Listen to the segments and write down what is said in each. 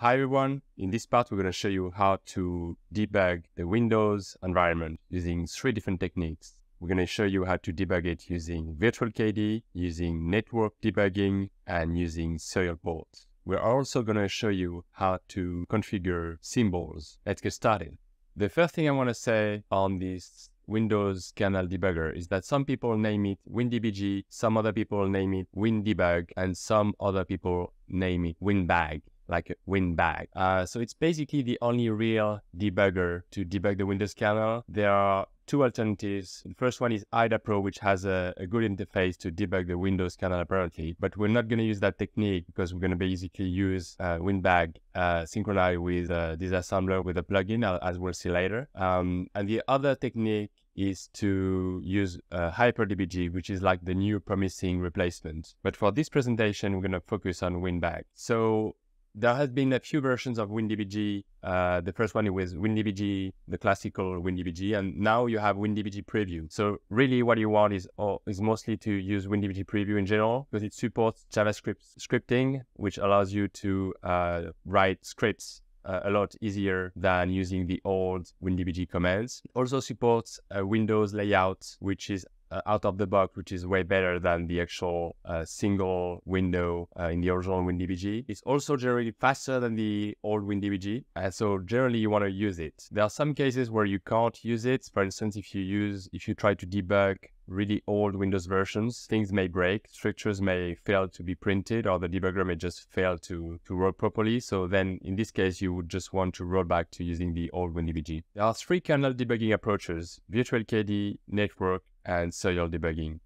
Hi everyone, in this part we're going to show you how to debug the Windows environment using three different techniques. We're going to show you how to debug it using VirtualKD, using network debugging, and using serial ports. We're also going to show you how to configure symbols. Let's get started. The first thing I want to say on this Windows kernel debugger is that some people name it WinDBG, some other people name it WinDebug, and some other people name it WinBag like WinBag. Uh, so it's basically the only real debugger to debug the Windows kernel. There are two alternatives. The first one is IDA Pro, which has a, a, good interface to debug the Windows kernel apparently, but we're not going to use that technique because we're going to basically use uh, WinBag uh, synchronized with uh, disassembler with a plugin, as we'll see later. Um, and the other technique is to use uh, HyperDBG, which is like the new promising replacement. But for this presentation, we're going to focus on WinBag. So there has been a few versions of WinDBG. Uh, the first one was WinDBG, the classical WinDBG, and now you have WinDBG Preview. So really, what you want is oh, is mostly to use WinDBG Preview in general because it supports JavaScript scripting, which allows you to uh, write scripts uh, a lot easier than using the old WinDBG commands. Also supports Windows layout, which is uh, out of the box, which is way better than the actual uh, single window uh, in the original WinDBG. It's also generally faster than the old WinDBG, and so generally you want to use it. There are some cases where you can't use it. For instance, if you use, if you try to debug really old Windows versions, things may break, structures may fail to be printed, or the debugger may just fail to, to work properly. So then in this case, you would just want to roll back to using the old WinDBG. There are three kernel debugging approaches, VirtualKD, Network, and serial debugging.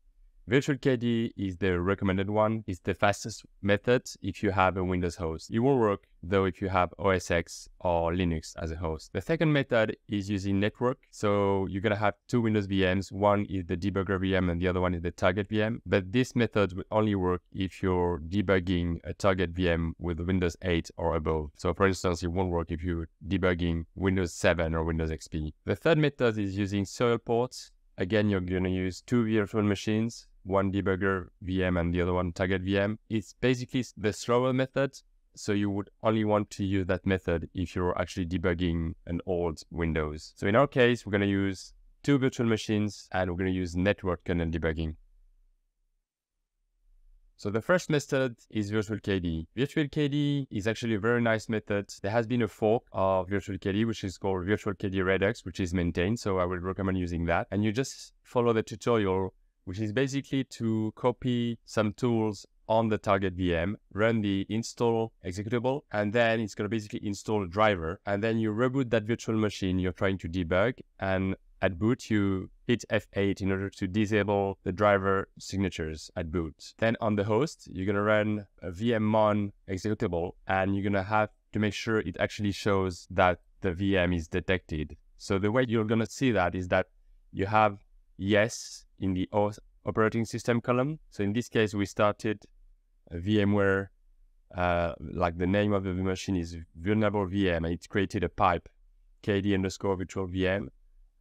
virtual VirtualKD is the recommended one. It's the fastest method if you have a Windows host. It won't work though if you have OS X or Linux as a host. The second method is using network. So you're to have two Windows VMs. One is the debugger VM and the other one is the target VM. But this method will only work if you're debugging a target VM with Windows 8 or above. So for instance, it won't work if you're debugging Windows 7 or Windows XP. The third method is using serial ports. Again, you're going to use two virtual machines, one debugger VM and the other one target VM. It's basically the slower method. So you would only want to use that method if you're actually debugging an old Windows. So in our case, we're going to use two virtual machines and we're going to use network kernel debugging. So the first method is VirtualKD. VirtualKD is actually a very nice method. There has been a fork of virtual VirtualKD, which is called virtual VirtualKD Redux, which is maintained. So I would recommend using that. And you just follow the tutorial, which is basically to copy some tools on the target VM, run the install executable, and then it's going to basically install a driver. And then you reboot that virtual machine you're trying to debug. And at boot, you hit F8 in order to disable the driver signatures at boot. Then on the host, you're going to run a vmmon executable and you're going to have to make sure it actually shows that the VM is detected. So the way you're going to see that is that you have yes in the operating system column. So in this case, we started VMware, uh, like the name of the machine is vulnerable VM and it created a pipe KD underscore virtual VM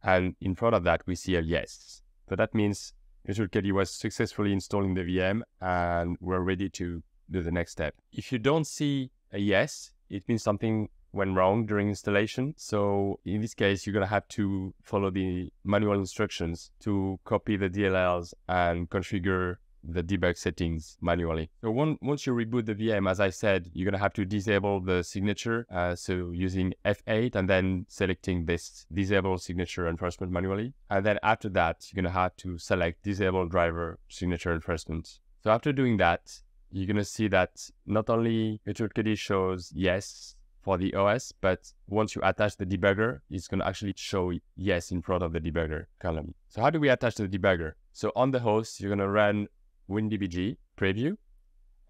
and in front of that, we see a yes. So that means VirtualKD was successfully installing the VM and we're ready to do the next step. If you don't see a yes, it means something went wrong during installation. So in this case, you're going to have to follow the manual instructions to copy the DLLs and configure the debug settings manually. So one, once you reboot the VM, as I said, you're going to have to disable the signature. Uh, so using F8 and then selecting this disable signature enforcement manually. And then after that, you're going to have to select disable driver signature enforcement. So after doing that, you're going to see that not only VirtualKD shows yes for the OS, but once you attach the debugger, it's going to actually show yes in front of the debugger column. So how do we attach the debugger? So on the host, you're going to run WinDBG preview,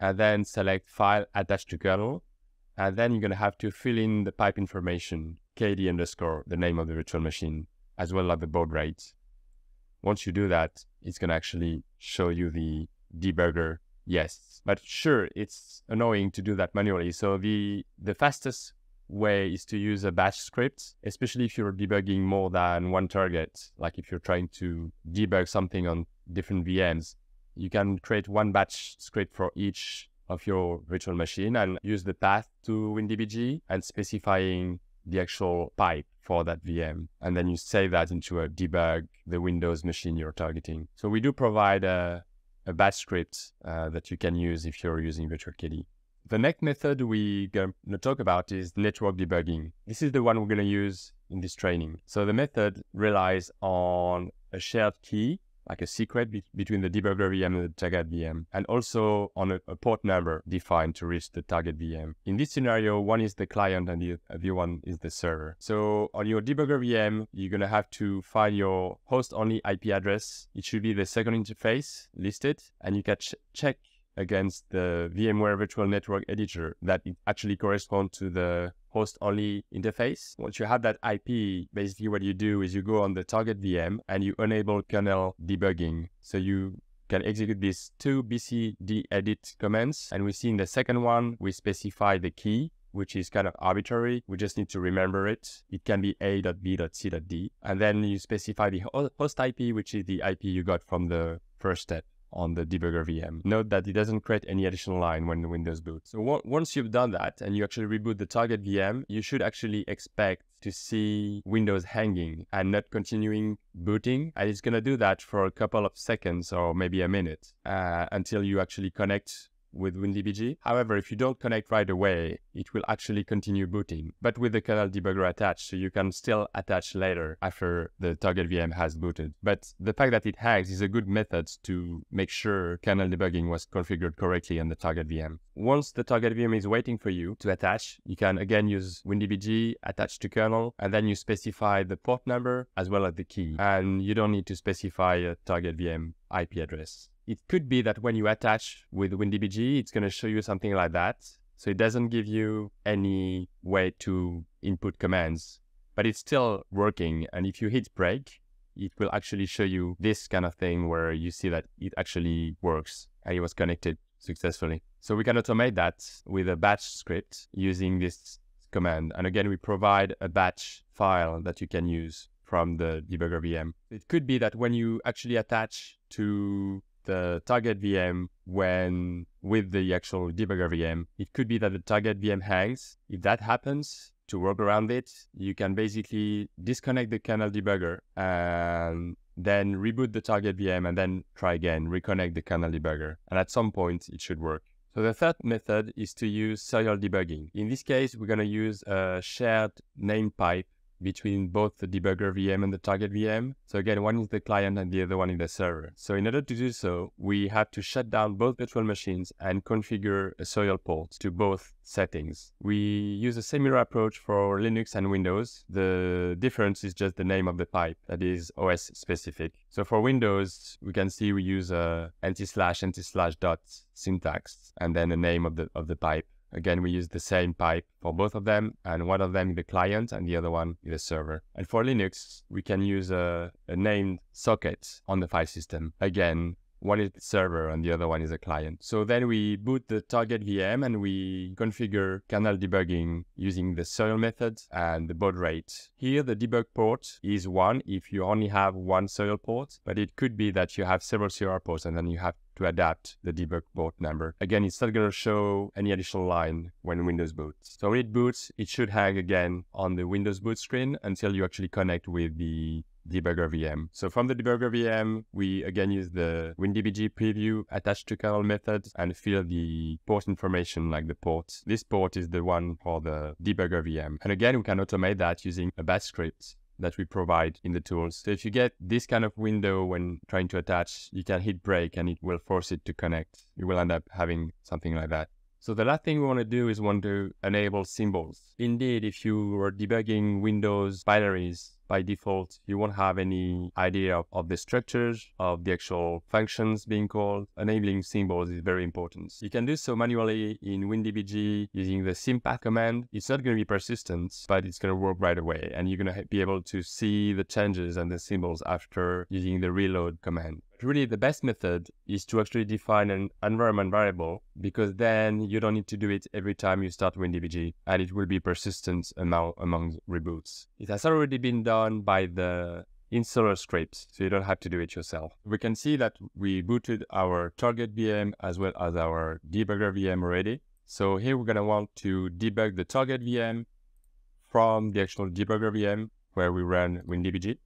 and then select file attached to kernel. And then you're going to have to fill in the pipe information, KD underscore, the name of the virtual machine, as well as the baud rate. Once you do that, it's going to actually show you the debugger yes. But sure, it's annoying to do that manually. So the, the fastest way is to use a batch script, especially if you're debugging more than one target. Like if you're trying to debug something on different VMs, you can create one batch script for each of your virtual machine and use the path to WinDBG and specifying the actual pipe for that VM. And then you save that into a debug the Windows machine you're targeting. So we do provide a, a batch script uh, that you can use if you're using VirtualKD. The next method we're going to talk about is network debugging. This is the one we're going to use in this training. So the method relies on a shared key like a secret be- between the debugger VM and the target VM, and also on a, a, port number defined to reach the target VM. In this scenario, one is the client and the uh, other one is the server. So on your debugger VM, you're going to have to find your host-only IP address. It should be the second interface listed, and you can ch- check against the VMware Virtual Network Editor that actually corresponds to the host only interface. Once you have that IP, basically what you do is you go on the target VM and you enable kernel debugging. So you can execute these two bcd edit commands. And we see in the second one, we specify the key which is kind of arbitrary. We just need to remember it. It can be a.b.c.d. And then you specify the host IP, which is the IP you got from the first step on the debugger VM. Note that it doesn't create any additional line when Windows boots. So once you've done that and you actually reboot the target VM, you should actually expect to see Windows hanging and not continuing booting. And it's going to do that for a couple of seconds or maybe a minute uh, until you actually connect with WinDBG. However, if you don't connect right away, it will actually continue booting, but with the kernel debugger attached, so you can still attach later after the target VM has booted. But the fact that it hangs is a good method to make sure kernel debugging was configured correctly on the target VM. Once the target VM is waiting for you to attach, you can again use WinDBG, attach to kernel, and then you specify the port number as well as the key. And you don't need to specify a target VM IP address. It could be that when you attach with WinDBG, it's going to show you something like that. So it doesn't give you any way to input commands, but it's still working. And if you hit break, it will actually show you this kind of thing where you see that it actually works and it was connected successfully. So we can automate that with a batch script using this command. And again, we provide a batch file that you can use from the debugger VM. It could be that when you actually attach to the target VM when with the actual debugger VM. It could be that the target VM hangs. If that happens, to work around it, you can basically disconnect the kernel debugger and then reboot the target VM and then try again, reconnect the kernel debugger. And at some point, it should work. So the third method is to use serial debugging. In this case, we're going to use a shared name pipe between both the debugger VM and the target VM. So again, one is the client and the other one is the server. So in order to do so, we have to shut down both virtual machines and configure a serial port to both settings. We use a similar approach for Linux and Windows. The difference is just the name of the pipe that is OS specific. So for Windows, we can see we use a anti slash anti slash dot syntax and then the name of the of the pipe. Again, we use the same pipe for both of them, and one of them is the client and the other one is the server. And for Linux, we can use a, a named socket on the file system. Again, one is the server and the other one is a client. So then we boot the target VM and we configure kernel debugging using the serial method and the baud rate. Here, the debug port is one if you only have one serial port, but it could be that you have several serial ports and then you have to adapt the debug port number. Again, it's not going to show any additional line when Windows boots. So when it boots, it should hang again on the Windows boot screen until you actually connect with the debugger VM. So from the debugger VM, we again use the WinDBG preview attached to kernel method and fill the port information like the port. This port is the one for the debugger VM. And again, we can automate that using a batch script that we provide in the tools. So if you get this kind of window when trying to attach, you can hit break and it will force it to connect. You will end up having something like that. So the last thing we want to do is want to enable symbols. Indeed, if you were debugging Windows binaries, by default, you won't have any idea of, of, the structures of the actual functions being called. Enabling symbols is very important. You can do so manually in WinDBG using the sympath command. It's not going to be persistent, but it's going to work right away. And you're going to be able to see the changes and the symbols after using the reload command really the best method is to actually define an environment variable because then you don't need to do it every time you start WinDBG and it will be persistent among, among reboots. It has already been done by the installer script, so you don't have to do it yourself. We can see that we booted our target VM as well as our debugger VM already. So here we're going to want to debug the target VM from the actual debugger VM where we run WinDBG.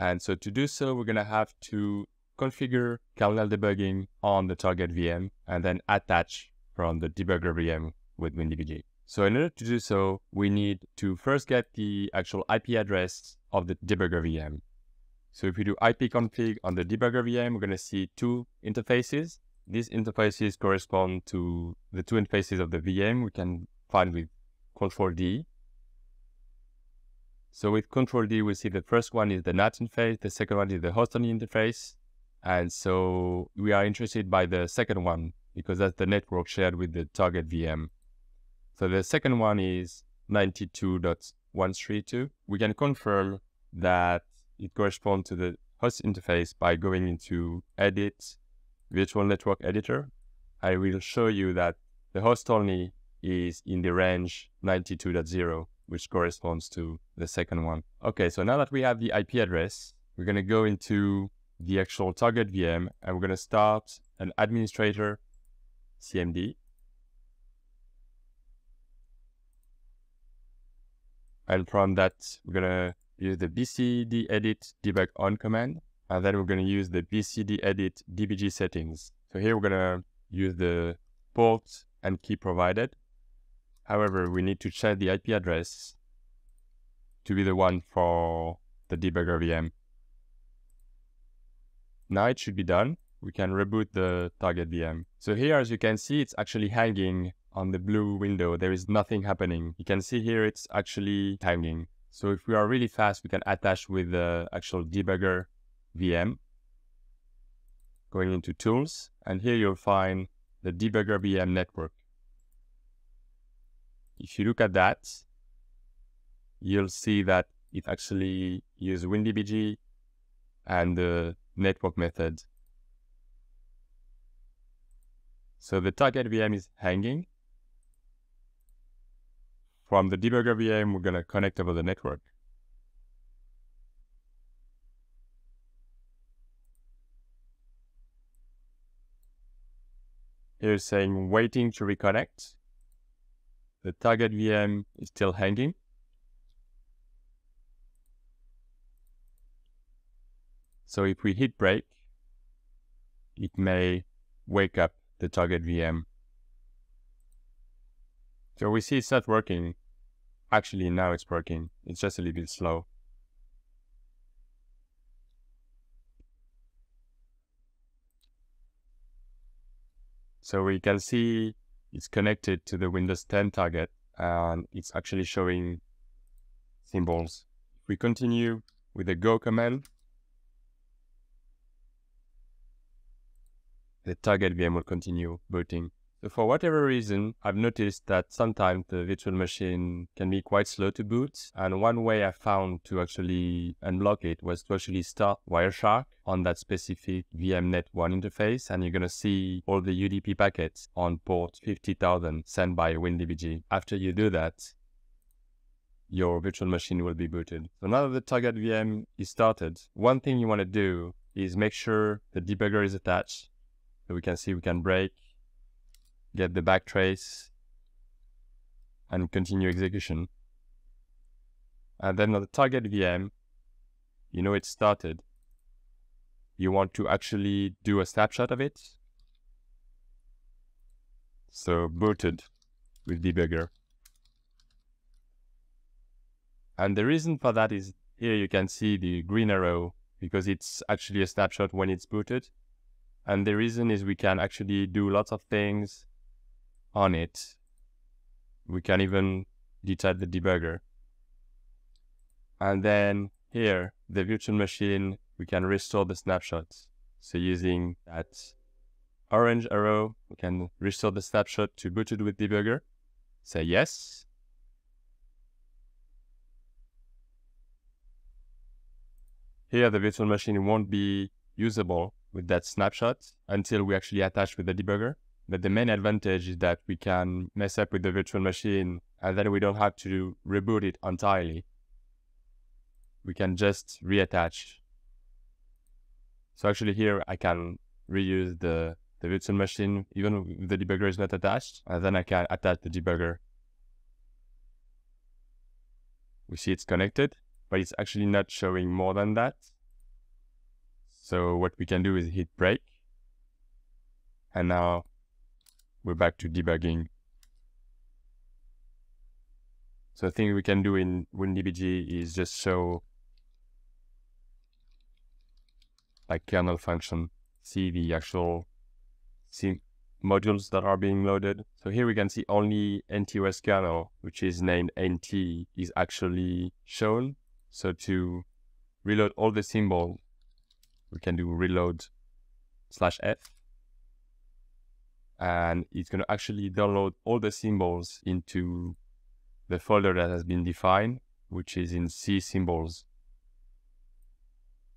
And so to do so, we're going to have to configure kernel debugging on the target VM and then attach from the debugger VM with WinDBG. So in order to do so, we need to first get the actual IP address of the debugger VM. So if we do ipconfig on the debugger VM, we're going to see two interfaces. These interfaces correspond to the two interfaces of the VM we can find with Control D. So with Control D, we see the first one is the NAT interface, the second one is the host only interface. And so we are interested by the second one because that's the network shared with the target VM. So the second one is 92.132. We can confirm that it corresponds to the host interface by going into Edit, Virtual Network Editor. I will show you that the host only is in the range 92.0 which corresponds to the second one. Okay, so now that we have the IP address, we're going to go into the actual target VM and we're going to start an administrator CMD. And from that, we're going to use the bcd edit debug on command. And then we're going to use the bcd edit dbg settings. So here we're going to use the port and key provided. However, we need to check the IP address to be the one for the debugger VM. Now it should be done. We can reboot the target VM. So here, as you can see, it's actually hanging on the blue window. There is nothing happening. You can see here, it's actually hanging. So if we are really fast, we can attach with the actual debugger VM. Going into tools, and here you'll find the debugger VM network. If you look at that, you'll see that it actually uses WinDBG and the network method. So the target VM is hanging. From the debugger VM, we're going to connect over the network. Here saying waiting to reconnect. The target VM is still hanging. So if we hit break, it may wake up the target VM. So we see it's not working. Actually, now it's working. It's just a little bit slow. So we can see it's connected to the Windows 10 target and it's actually showing symbols. If we continue with the go command, the target VM will continue booting. So for whatever reason, I've noticed that sometimes the virtual machine can be quite slow to boot. And one way I found to actually unlock it was to actually start Wireshark on that specific VMnet1 interface. And you're going to see all the UDP packets on port 50,000 sent by WinDBG. After you do that, your virtual machine will be booted. So now that the target VM is started, one thing you want to do is make sure the debugger is attached. So we can see we can break get the backtrace, and continue execution. And then on the target VM, you know it started. You want to actually do a snapshot of it. So booted with debugger. And the reason for that is here you can see the green arrow because it's actually a snapshot when it's booted. And the reason is we can actually do lots of things on it. We can even detach the debugger. And then here, the virtual machine, we can restore the snapshot. So using that orange arrow, we can restore the snapshot to booted with debugger. Say yes. Here, the virtual machine won't be usable with that snapshot until we actually attach with the debugger. But the main advantage is that we can mess up with the virtual machine and then we don't have to reboot it entirely. we can just reattach. So actually here I can reuse the, the virtual machine even if the debugger is not attached, and then I can attach the debugger. We see it's connected, but it's actually not showing more than that. So what we can do is hit break. And now we're back to debugging. So the thing we can do in WinDBG is just show like kernel function, see the actual see modules that are being loaded. So here we can see only NTOS kernel, which is named NT, is actually shown. So to reload all the symbols, we can do reload slash F. And it's going to actually download all the symbols into the folder that has been defined, which is in C symbols.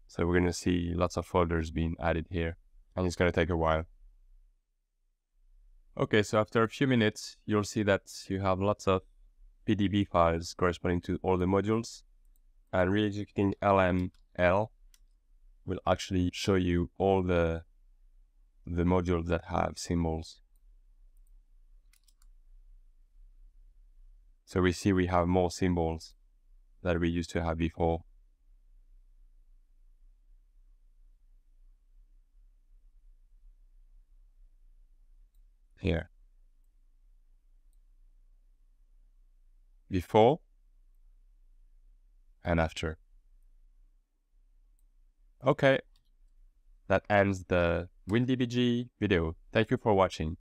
So we're going to see lots of folders being added here, and it's going to take a while. Okay, so after a few minutes, you'll see that you have lots of PDB files corresponding to all the modules, and re-executing lml will actually show you all the the modules that have symbols. So we see we have more symbols that we used to have before. Here. Before and after. Okay, that ends the WinDBG video. Thank you for watching.